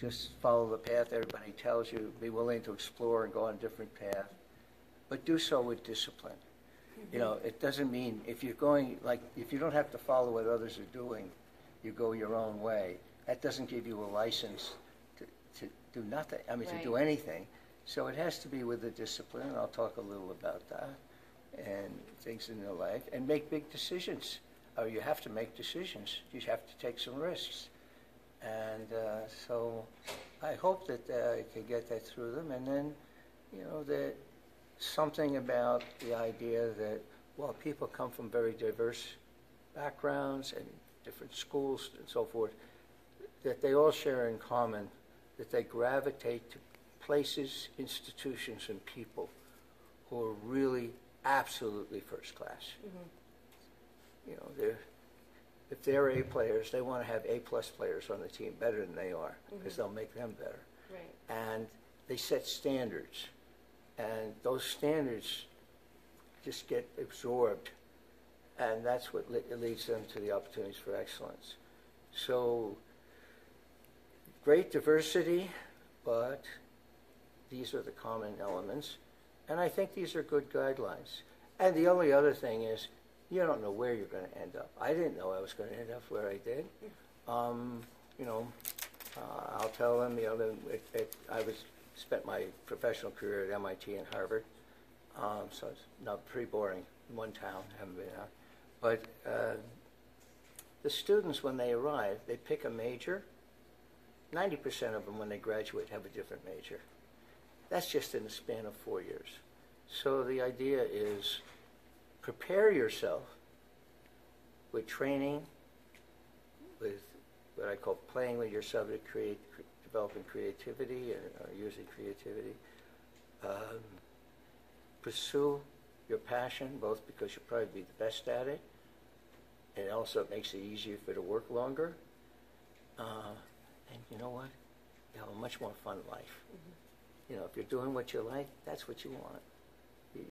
just follow the path everybody tells you, be willing to explore and go on a different path, but do so with discipline. You know, it doesn't mean, if you're going, like, if you don't have to follow what others are doing, you go your own way, that doesn't give you a license to, to do nothing, I mean, to do anything. So it has to be with the discipline, and I'll talk a little about that, and things in your life, and make big decisions. Or you have to make decisions, you have to take some risks. And uh, so I hope that uh, I can get that through them. And then, you know, that something about the idea that, well, people come from very diverse backgrounds and different schools and so forth, that they all share in common that they gravitate to places, institutions, and people who are really absolutely first class. You know, they're, if they're A players, they want to have A plus players on the team better than they are because mm-hmm. they'll make them better. Right. And they set standards, and those standards just get absorbed, and that's what le- leads them to the opportunities for excellence. So, great diversity, but these are the common elements, and I think these are good guidelines. And the only other thing is, you don't know where you're going to end up. I didn't know I was going to end up where I did. Um, you know, uh, I'll tell them, you know, that it, it, I was spent my professional career at MIT and Harvard, um, so it's not pretty boring. One town, haven't been out, but uh, the students when they arrive, they pick a major. Ninety percent of them, when they graduate, have a different major. That's just in the span of four years. So the idea is prepare yourself with training, with what I call playing with your subject, create, cre- developing creativity and or using creativity. Um, pursue your passion, both because you'll probably be the best at it, and also it makes it easier for you to work longer. Uh, and you know what? You have a much more fun life. You know, if you're doing what you like, that's what you want.